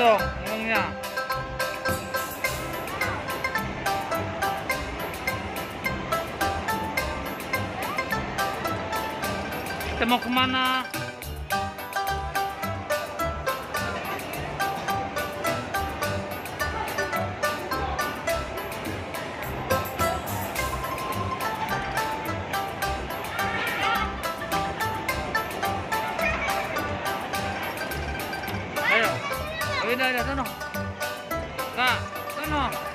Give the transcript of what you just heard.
Dong ngomongnya. Kita mau ke mana? 啊